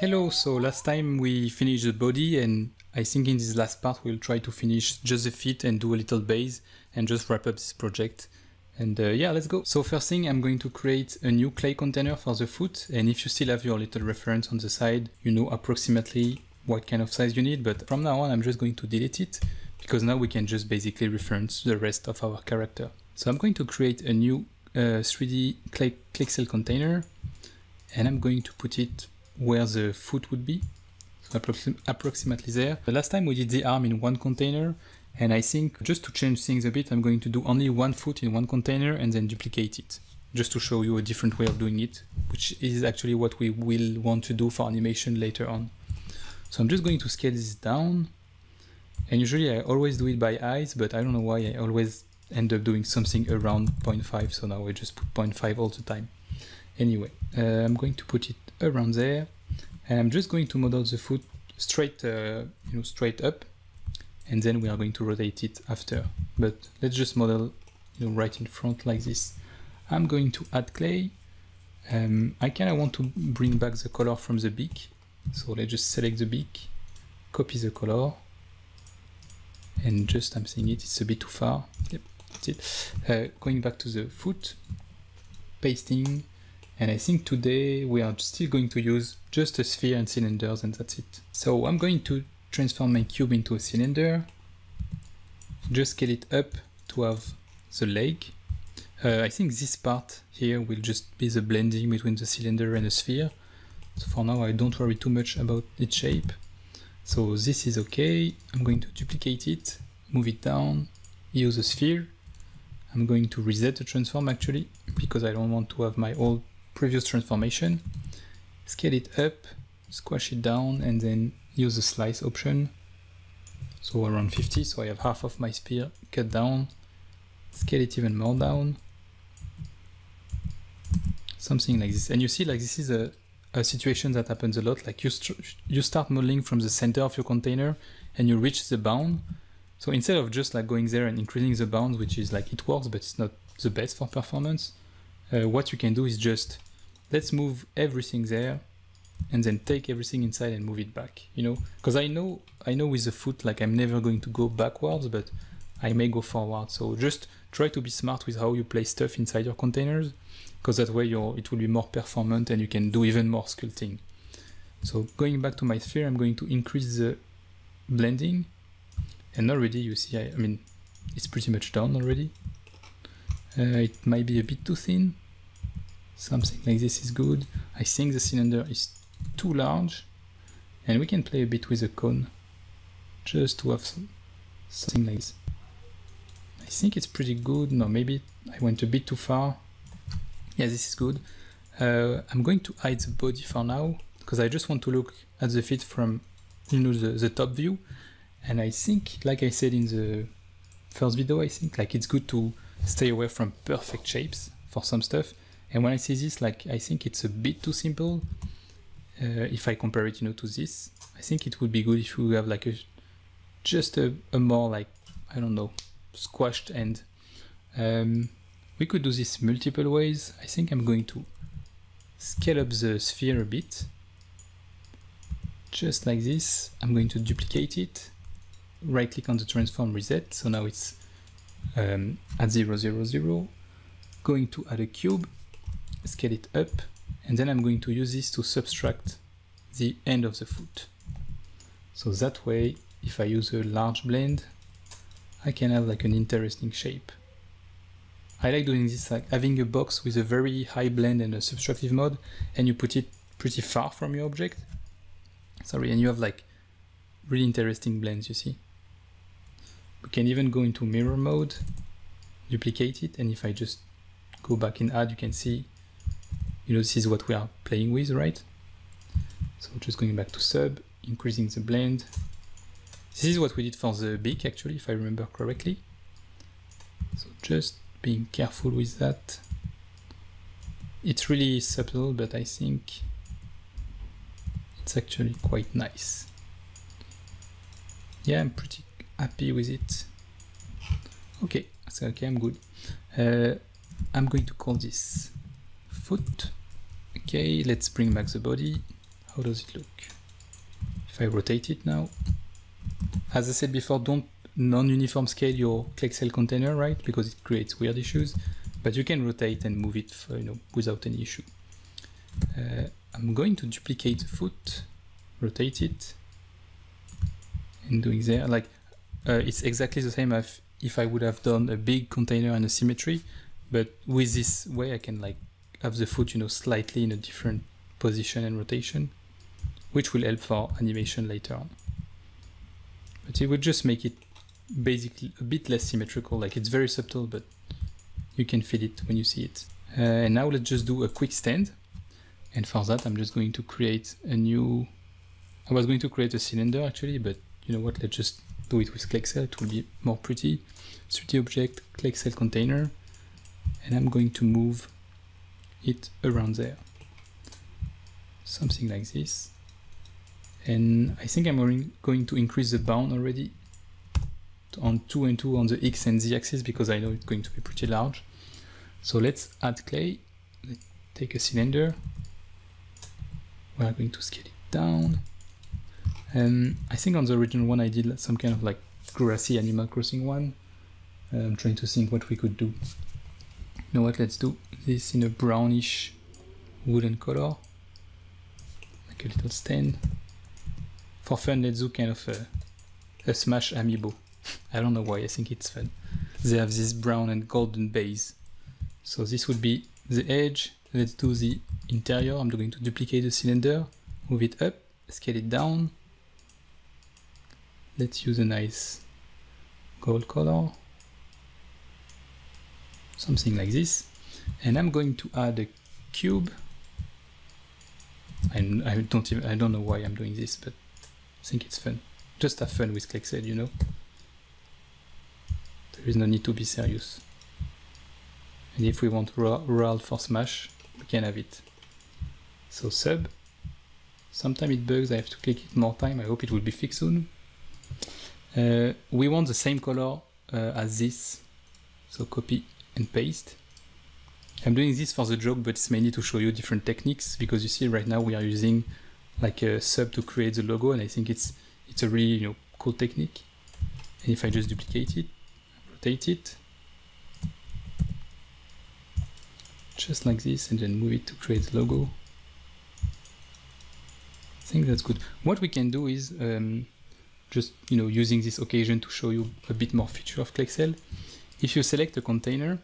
Hello, so last time we finished the body and I think in this last part we'll try to finish just the feet and do a little base and just wrap up this project. And uh, yeah, let's go. So first thing, I'm going to create a new clay container for the foot. And if you still have your little reference on the side, you know approximately what kind of size you need. But from now on, I'm just going to delete it because now we can just basically reference the rest of our character. So I'm going to create a new uh, 3D clay Clayxel container and I'm going to put it where the foot would be, so approxim approximately there. The last time we did the arm in one container, and I think just to change things a bit, I'm going to do only one foot in one container and then duplicate it, just to show you a different way of doing it, which is actually what we will want to do for animation later on. So I'm just going to scale this down, and usually I always do it by eyes, but I don't know why I always end up doing something around 0.5, so now I just put 0.5 all the time. Anyway, uh, I'm going to put it around there. And I'm just going to model the foot straight uh, you know straight up and then we are going to rotate it after. But let's just model you know right in front like this. I'm going to add clay. Um, I kind of want to bring back the color from the beak. So let's just select the beak copy the color and just I'm seeing it it's a bit too far. Yep it uh, going back to the foot pasting and I think today we are still going to use just a sphere and cylinders and that's it. So I'm going to transform my cube into a cylinder, just scale it up to have the leg. Uh, I think this part here will just be the blending between the cylinder and the sphere. So for now I don't worry too much about its shape. So this is okay. I'm going to duplicate it, move it down, use a sphere. I'm going to reset the transform actually because I don't want to have my old previous transformation, scale it up, squash it down, and then use the slice option. So around 50, so I have half of my sphere cut down, scale it even more down, something like this. And you see like this is a, a situation that happens a lot, like you, you start modeling from the center of your container and you reach the bound. So instead of just like going there and increasing the bounds, which is like it works, but it's not the best for performance, uh, what you can do is just let's move everything there and then take everything inside and move it back you know? Because i know i know with the foot like i'm never going to go backwards but i may go forward. So just try to be smart with how you place stuff inside your containers because that way it will be more performant and you can do even more sculpting so going back to my sphere i'm going to increase the blending and already you see i, I mean it's pretty much done already uh, it might be a bit too thin something like this is good. I think the cylinder is too large and we can play a bit with the cone just to have some, something like this. I think it's pretty good. No, maybe I went a bit too far. Yeah, this is good. Uh, I'm going to hide the body for now because I just want to look at the feet from you know the, the top view and I think like I said in the first video I think like it's good to stay away from perfect shapes for some stuff and when I see this, like I think it's a bit too simple. Uh, if I compare it, you know, to this, I think it would be good if we have like a just a, a more like I don't know squashed end. Um, we could do this multiple ways. I think I'm going to scale up the sphere a bit, just like this. I'm going to duplicate it, right click on the transform reset. So now it's um, at 0, 0, 0. Going to add a cube scale it up, and then I'm going to use this to subtract the end of the foot. So that way, if I use a large blend, I can have like an interesting shape. I like doing this like having a box with a very high blend and a subtractive mode, and you put it pretty far from your object. Sorry, and you have like really interesting blends, you see. We can even go into mirror mode, duplicate it, and if I just go back in add, you can see you know, this is what we are playing with, right? So just going back to sub, increasing the blend. This is what we did for the beak, actually, if I remember correctly. So just being careful with that. It's really subtle, but I think it's actually quite nice. Yeah, I'm pretty happy with it. Okay, so okay, I'm good. Uh, I'm going to call this foot. Okay, let's bring back the body. How does it look? If I rotate it now, as I said before, don't non-uniform scale your Clayxel container, right? Because it creates weird issues, but you can rotate and move it, for, you know, without any issue. Uh, I'm going to duplicate the foot, rotate it, and doing there, like, uh, it's exactly the same as if I would have done a big container and a symmetry, but with this way I can like have the foot, you know, slightly in a different position and rotation, which will help for animation later on. But it would just make it basically a bit less symmetrical, like it's very subtle, but you can feel it when you see it. Uh, and now let's just do a quick stand. And for that, I'm just going to create a new, I was going to create a cylinder actually, but you know what, let's just do it with Clayxel, it will be more pretty. 3D object, Clayxel container, and I'm going to move it around there. Something like this. And I think I'm going to increase the bound already on 2 and 2 on the X and Z axis because I know it's going to be pretty large. So let's add clay. Take a cylinder. We are going to scale it down. And I think on the original one I did some kind of like grassy Animal Crossing one. I'm trying to think what we could do. You know what, let's do this in a brownish wooden color. Like a little stand. For fun, let's do kind of a, a Smash amiibo. I don't know why, I think it's fun. They have this brown and golden base. So this would be the edge. Let's do the interior. I'm going to duplicate the cylinder, move it up, scale it down. Let's use a nice gold color. Something like this. And I'm going to add a cube. And I don't even, I don't know why I'm doing this, but I think it's fun. Just have fun with Clayxel, you know. There is no need to be serious. And if we want Roald for Smash, we can have it. So sub. Sometimes it bugs, I have to click it more time. I hope it will be fixed soon. Uh, we want the same color uh, as this. So copy and paste. I'm doing this for the joke, but it's mainly to show you different techniques because you see right now we are using like a sub to create the logo and I think it's it's a really you know cool technique. And if I just duplicate it, rotate it, just like this and then move it to create the logo. I think that's good. What we can do is um, just you know using this occasion to show you a bit more feature of Clayxel. If you select a container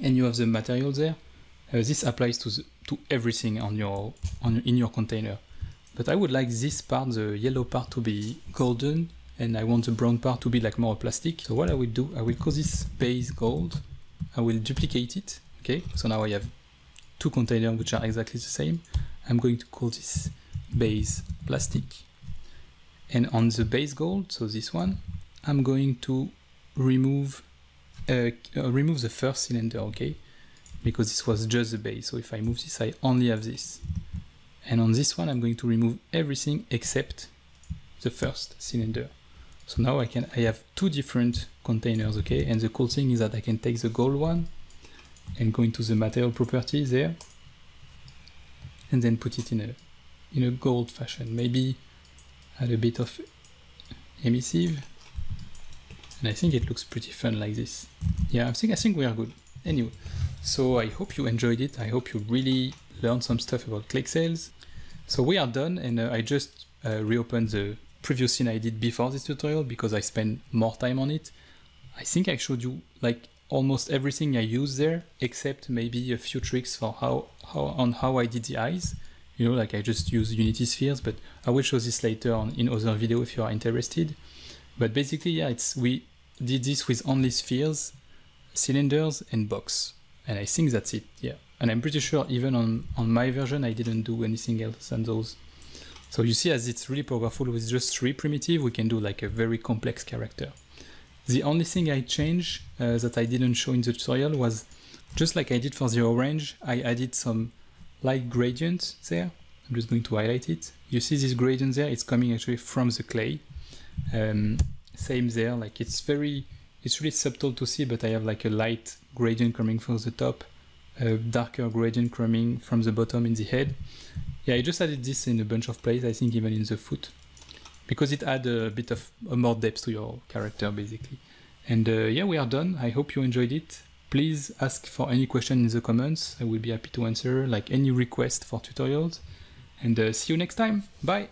and you have the material there, uh, this applies to the, to everything on your on in your container. But I would like this part, the yellow part, to be golden, and I want the brown part to be like more plastic. So what I will do, I will call this base gold. I will duplicate it. Okay, so now I have two containers which are exactly the same. I'm going to call this base plastic. And on the base gold, so this one, I'm going to remove uh, uh, remove the first cylinder, okay? Because this was just the base. So if I move this, I only have this. And on this one, I'm going to remove everything except the first cylinder. So now I can I have two different containers, okay? And the cool thing is that I can take the gold one and go into the material properties there and then put it in a in a gold fashion. Maybe add a bit of emissive and I think it looks pretty fun like this. Yeah, I think I think we are good. Anyway, so I hope you enjoyed it. I hope you really learned some stuff about Clayxels So we are done and uh, I just uh, reopened the previous scene I did before this tutorial because I spent more time on it. I think I showed you like almost everything I used there except maybe a few tricks for how, how on how I did the eyes. You know, like I just use Unity spheres, but I will show this later on in other video if you are interested. But basically, yeah, it's we did this with only spheres, cylinders, and box. And I think that's it, yeah. And I'm pretty sure even on, on my version, I didn't do anything else than those. So you see as it's really powerful with just three primitive, we can do like a very complex character. The only thing I changed uh, that I didn't show in the tutorial was just like I did for the orange, I added some light gradient there. I'm just going to highlight it. You see this gradient there, it's coming actually from the clay. Um, same there, like it's very, it's really subtle to see, but I have like a light gradient coming from the top a darker gradient coming from the bottom in the head. Yeah, I just added this in a bunch of places, I think even in the foot, because it add a bit of a more depth to your character basically. And uh, yeah, we are done. I hope you enjoyed it. Please ask for any question in the comments. I will be happy to answer, like any request for tutorials. And uh, see you next time. Bye!